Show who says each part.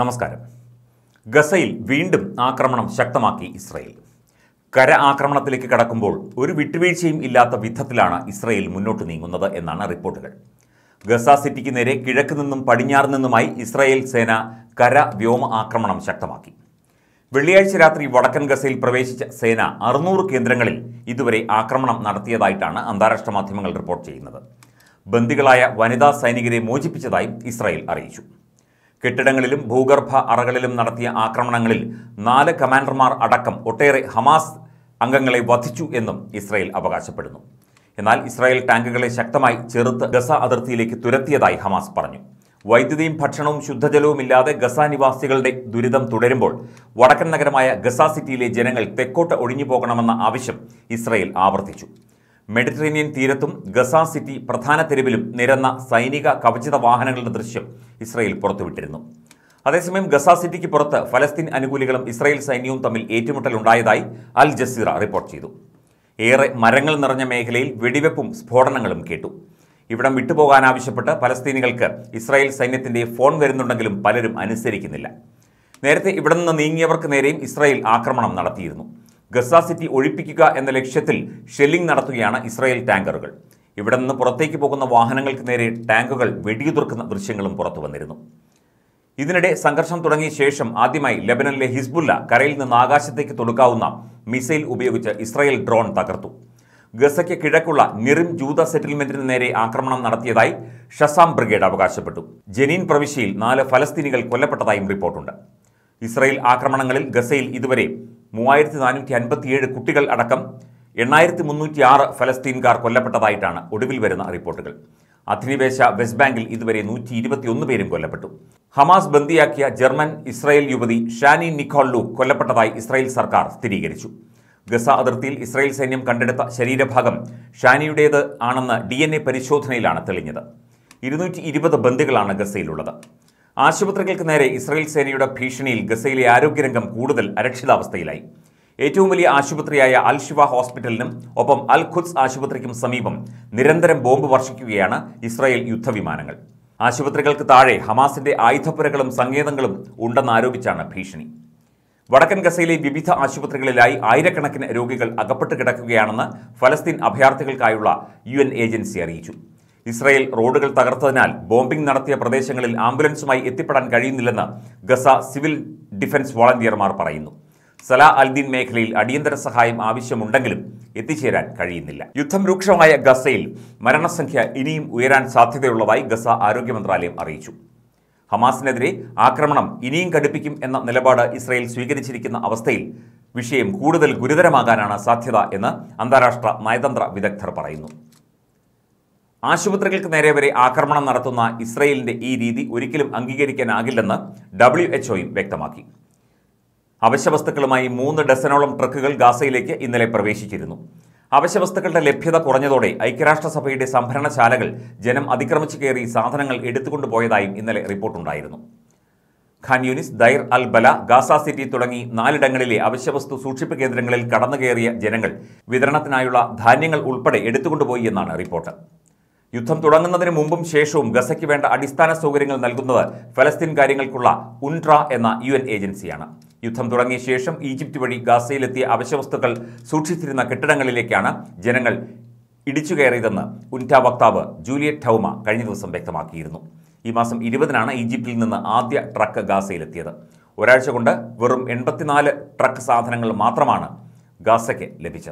Speaker 1: നമസ്കാരം. ഗസയിൽ വീണ്ടും ആക്രമണം ശക്തമാക്കി ഇസ്രയേൽ. കര ആക്രമണത്തിലേക്ക് കടക്കുമ്പോൾ ഒരു വിട്ടുവീഴ്ചയും ഇല്ലാത്ത വിധത്തിലാണ് ഇസ്രയേൽ മുന്നോട്ട് നീങ്ങുന്നത് എന്നാണ് റിപ്പോർട്ടുകൾ. ഗസ സിറ്റിക്ക് നേരെ കിഴക്ക് നിന്നും പടിഞ്ഞാറ് നിന്നുമായി ഇസ്രയേൽ സേന കര വ്യോമ ആക്രമണം ശക്തമാക്കി. വെള്ളിയാഴ്ച രാത്രി വടക്കൻ ഗസയിൽ പ്രവേശിച്ച സേന അറുന്നൂറ് കേന്ദ്രങ്ങളിൽ ഇതുവരെ ആക്രമണം നടത്തിയതായിട്ടാണ് അന്താരാഷ്ട്ര മാധ്യമങ്ങൾ റിപ്പോർട്ട് ചെയ്യുന്നത്. ബന്ദികളായ വനിതാ സൈനികരെ മോചിപ്പിച്ചതായും ഇസ്രായേൽ അറിയിച്ചു. കെട്ടിടങ്ങളിലും ഭൂഗർഭ അറകളിലും നടത്തിയ ആക്രമണങ്ങളിൽ നാല് കമാൻഡർമാർ അടക്കം ഒട്ടേറെ ഹമാസ് അംഗങ്ങളെ വധിച്ചു എന്നും ഇസ്രായേൽ അവകാശപ്പെടുന്നു. എന്നാൽ ഇസ്രായേൽ ടാങ്കുകളെ ശക്തമായി ചെറുത്ത് ഗസ അതിർത്തിയിലേക്ക് തുരത്തിയതായി ഹമാസ് പറഞ്ഞു. വൈദ്യുതിയും ഭക്ഷണവും ശുദ്ധജലവും ഇല്ലാതെ ഗസ നിവാസികളുടെ ദുരിതം തുടരുമ്പോൾ വടക്കൻ നഗരമായ ഗസ സിറ്റിയിലെ ജനങ്ങൾ തെക്കോട്ട് ഒഴിഞ്ഞു പോകണമെന്ന ആവശ്യം ഇസ്രായേൽ ആവർത്തിച്ചു. മെഡിറ്ററേനിയൻ തീരത്തും ഗസ സിറ്റി പ്രധാന തെരുവിലും നിരന്ന സൈനിക കവചിത വാഹനങ്ങളുടെ ദൃശ്യം ഇസ്രയേൽ പുറത്തുവിട്ടിരുന്നു. അതേസമയം ഗസ സിറ്റിക്ക് പുറത്ത് ഫലസ്തീൻ അനുകൂലികളും ഇസ്രായേൽ സൈന്യവും തമ്മിൽ ഏറ്റുമുട്ടലുണ്ടായതായി അൽ ജസീറ റിപ്പോർട്ട് ചെയ്തു. ഏറെ മരങ്ങൾ നിറഞ്ഞ മേഖലയിൽ വെടിവെപ്പും സ്ഫോടനങ്ങളും കേട്ടു. ഇവിടം വിട്ടുപോകാനാവശ്യപ്പെട്ട് പലസ്തീനികൾക്ക് ഇസ്രായേൽ സൈന്യത്തിന്റെ ഫോൺ വരുന്നുണ്ടെങ്കിലും പലരും അനുസരിക്കുന്നില്ല. നേരത്തെ ഇവിടെ നിന്ന് നീങ്ങിയവർക്ക് നേരെയും ഇസ്രായേൽ ആക്രമണം നടത്തിയിരുന്നു. ഗസ സിറ്റി ഒഴിപ്പിക്കുക എന്ന ലക്ഷ്യത്തിൽ ഷെല്ലിംഗ് നടത്തുകയാണ് ഇസ്രായേൽ ടാങ്കറുകൾ. ഇവിടെ നിന്ന് പുറത്തേക്ക് പോകുന്ന വാഹനങ്ങൾക്ക് നേരെ ടാങ്കുകൾ വെടിയുതിർക്കുന്ന ദൃശ്യങ്ങളും പുറത്തു വന്നിരുന്നു. ഇതിനിടെ സംഘർഷം തുടങ്ങിയ ശേഷം ആദ്യമായി ലെബനനിലെ ഹിസ്ബുല്ല കരയിൽ നിന്ന് ആകാശത്തേക്ക് തൊടുക്കാവുന്ന മിസൈൽ ഉപയോഗിച്ച് ഇസ്രായേൽ ഡ്രോൺ തകർത്തു. ഗസയ്ക്ക് കിഴക്കുള്ള നിറിം ജൂത സെറ്റിൽമെന്റിന് നേരെ ആക്രമണം നടത്തിയതായി ഷസാം ബ്രിഗേഡ് അവകാശപ്പെട്ടു. ജനീൻ പ്രവിശ്യയിൽ നാല് ഫലസ്തീനികൾ കൊല്ലപ്പെട്ടതായും റിപ്പോർട്ടുണ്ട്. ഇസ്രായേൽ ആക്രമണങ്ങളിൽ ഗസയിൽ ഇതുവരെ മൂവായിരത്തി നാനൂറ്റി അൻപത്തിയേഴ് കുട്ടികൾ അടക്കം എണ്ണായിരത്തി മുന്നൂറ്റി ആറ് ഫലസ്തീൻകാർ കൊല്ലപ്പെട്ടതായിട്ടാണ് ഒടുവിൽ വരുന്ന റിപ്പോർട്ടുകൾ. അധിനിവേശ വെസ്റ്റ് ബാങ്കിൽ ഇതുവരെ നൂറ്റി ഇരുപത്തിയൊന്ന് പേരും കൊല്ലപ്പെട്ടു. ഹമാസ് ബന്ദിയാക്കിയ ജർമ്മൻ ഇസ്രായേൽ യുവതി ഷാനി നിക്കോൾ ലൂക്ക് കൊല്ലപ്പെട്ടതായി ഇസ്രായേൽ സർക്കാർ സ്ഥിരീകരിച്ചു. ഗസ അതിർത്തിയിൽ ഇസ്രായേൽ സൈന്യം കണ്ടെടുത്ത ശരീരഭാഗം ഷാനിയുടേത് ആണെന്ന് ഡി പരിശോധനയിലാണ് തെളിഞ്ഞത്. ഇരുന്നൂറ്റി ഇരുപത് ബന്ദികളാണ് ഗസയിലുള്ളത്. ആശുപത്രികൾക്ക് നേരെ ഇസ്രായേൽ സേനയുടെ ഭീഷണിയിൽ ഗസയിലെ ആരോഗ്യരംഗം കൂടുതൽ അരക്ഷിതാവസ്ഥയിലായി. ഏറ്റവും വലിയ ആശുപത്രിയായ അൽ ഷിവ ഹോസ്പിറ്റലിനും ഒപ്പം അൽ ഖുദ്സ് ആശുപത്രിക്കും സമീപം നിരന്തരം ബോംബ് വർഷിക്കുകയാണ് ഇസ്രായേൽ യുദ്ധവിമാനങ്ങൾ. ആശുപത്രികൾക്ക് താഴെ ഹമാസിന്റെ ആയുധപ്പുരകളും സങ്കേതങ്ങളും ഉണ്ടെന്ന് ആരോപിച്ചാണ് ഭീഷണി. വടക്കൻ ഗസയിലെ വിവിധ ആശുപത്രികളിലായി ആയിരക്കണക്കിന് രോഗികൾ അകപ്പെട്ട് കിടക്കുകയാണെന്ന് ഫലസ്തീൻ അഭയാർത്ഥികൾക്കായുള്ള യു ഏജൻസി അറിയിച്ചു. ഇസ്രായേൽ റോഡുകൾ തകർത്തതിനാൽ ബോംബിംഗ് നടത്തിയ പ്രദേശങ്ങളിൽ ആംബുലൻസുമായി എത്തിപ്പെടാൻ കഴിയുന്നില്ലെന്ന് ഗസ സിവിൽ ഡിഫൻസ് വോളണ്ടിയർമാർ പറയുന്നു. സലാ അൽദീൻ മേഖലയിൽ അടിയന്തര സഹായം ആവശ്യമുണ്ടെങ്കിലും എത്തിച്ചേരാൻ കഴിയുന്നില്ല. യുദ്ധം രൂക്ഷമായ ഗസയിൽ മരണസംഖ്യ ഇനിയും ഉയരാൻ സാധ്യതയുള്ളതായി ഗസ ആരോഗ്യ മന്ത്രാലയം അറിയിച്ചു. ഹമാസിനെതിരെ ആക്രമണം ഇനിയും കടുപ്പിക്കും എന്ന നിലപാട് ഇസ്രയേൽ സ്വീകരിച്ചിരിക്കുന്ന അവസ്ഥയിൽ വിഷയം കൂടുതൽ ഗുരുതരമാകാനാണ് സാധ്യത എന്ന് അന്താരാഷ്ട്ര നയതന്ത്ര വിദഗ്ധർ പറയുന്നു. ആശുപത്രികൾക്ക് നേരെ വരെ ആക്രമണം നടത്തുന്ന ഇസ്രയേലിന്റെ ഈ രീതി ഒരിക്കലും അംഗീകരിക്കാനാകില്ലെന്ന് ഡബ്ല്യു എച്ച്ഒയും വ്യക്തമാക്കി. അവശ്യവസ്തുക്കളുമായി മൂന്ന് ഡസനോളം ട്രക്കുകൾ ഗാസയിലേക്ക് ഇന്നലെ പ്രവേശിച്ചിരുന്നു. അവശ്യവസ്തുക്കളുടെ ലഭ്യത കുറഞ്ഞതോടെ ഐക്യരാഷ്ട്രസഭയുടെ സംഭരണശാലകൾ ജനം അതിക്രമിച്ചു കയറി സാധനങ്ങൾ എടുത്തുകൊണ്ടുപോയതായും ഇന്നലെ റിപ്പോർട്ടുണ്ടായിരുന്നു. ഖാൻ യൂനിസ് ദൈർ അൽ ബല ഗാസ സിറ്റി തുടങ്ങി നാലിടങ്ങളിലെ അവശ്യവസ്തു സൂക്ഷിപ്പ് കേന്ദ്രങ്ങളിൽ കടന്നുകയറിയ ജനങ്ങൾ വിതരണത്തിനായുള്ള ധാന്യങ്ങൾ ഉൾപ്പെടെ എടുത്തുകൊണ്ടുപോയി എന്നാണ് റിപ്പോർട്ട്. യുദ്ധം തുടങ്ങുന്നതിന് മുമ്പും ശേഷവും ഗസയ്ക്ക് വേണ്ട അടിസ്ഥാന സൗകര്യങ്ങൾ നൽകുന്നത് ഫലസ്തീൻ കാര്യങ്ങൾക്കുള്ള ഉൻട്ര എന്ന യു ഏജൻസിയാണ്. യുദ്ധം തുടങ്ങിയ ശേഷം ഈജിപ്ത് വഴി ഗാസയിലെത്തിയ അവശ്യവസ്തുക്കൾ സൂക്ഷിച്ചിരുന്ന കെട്ടിടങ്ങളിലേക്കാണ് ജനങ്ങൾ ഇടിച്ചു കയറിയതെന്ന് ഉന്റ വക്താവ് ജൂലിയറ്റ് ടൗമ കഴിഞ്ഞ ദിവസം വ്യക്തമാക്കിയിരുന്നു. ഈ മാസം ഇരുപതിനാണ് ഈജിപ്തിൽ നിന്ന് ആദ്യ ട്രക്ക് ഗാസയിലെത്തിയത്. ഒരാഴ്ച കൊണ്ട് വെറും എൺപത്തിനാല് ട്രക്ക് സാധനങ്ങൾ മാത്രമാണ് ഗാസയ്ക്ക് ലഭിച്ചത്.